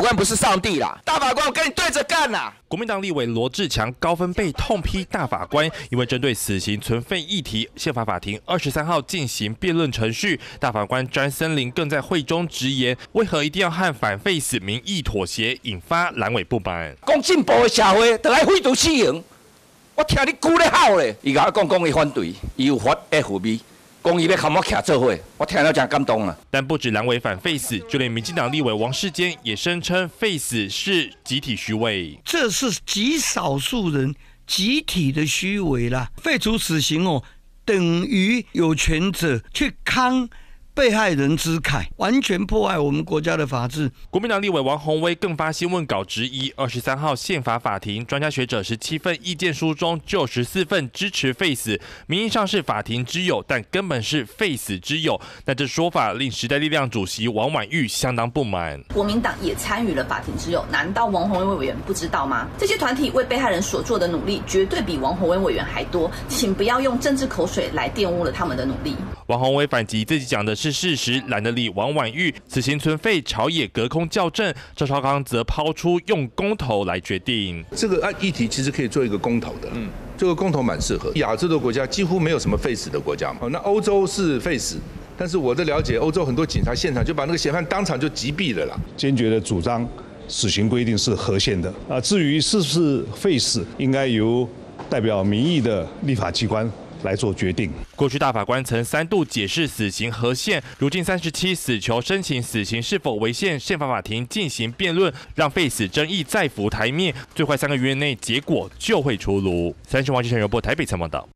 法官不是上帝啦，大法官我跟你对着干呐！国民党立委罗志强高分被痛批大法官，因为针对死刑存废议题，宪法法庭二十三号进行辩论程序，大法官詹森林更在会中直言，为何一定要和反废死民意妥协，引发蓝委不满。讲进步的社会，得来废除死刑，我听你鼓咧好咧，伊甲我讲讲伊反对，伊有发 FB。公益要看我卡做伙，我听了真感动啊！但不止蓝委反废死，就连民进党立委王世坚也声称废死是集体虚伪，这是极少数人集体的虚伪啦。废除死刑哦，等于有权者去康。被害人之慨，完全破坏我们国家的法治。国民党立委王宏威更发新闻稿质疑：二十三号宪法法庭专家学者十七份意见书中，就十四份支持废死，名义上是法庭之友，但根本是废死之友。那这说法令时代力量主席王婉玉相当不满。国民党也参与了法庭之友，难道王宏威委员不知道吗？这些团体为被害人所做的努力，绝对比王宏威委员还多。请不要用政治口水来玷污了他们的努力。王宏威反击自己讲的。是事实，懒得理王婉玉，此行存废，朝野隔空校正。赵少康则抛出用公投来决定这个案议题，其实可以做一个公投的。嗯，这个公投蛮适合。亚洲的国家几乎没有什么废死的国家嘛。那欧洲是废死，但是我的了解，欧洲很多警察现场就把那个嫌犯当场就击毙了啦。坚决的主张死刑规定是合宪的啊。至于是不是废死，应该由代表民意的立法机关。来做决定。过去大法官曾三度解释死刑合宪，如今三十七死囚申请死刑是否违宪，宪法法庭进行辩论，让废死争议再浮台面，最快三个月内结果就会出炉。三十万记者播台北采访到。